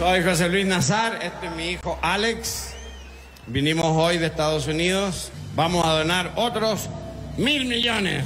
Soy José Luis Nazar, este es mi hijo Alex. Vinimos hoy de Estados Unidos. Vamos a donar otros mil millones.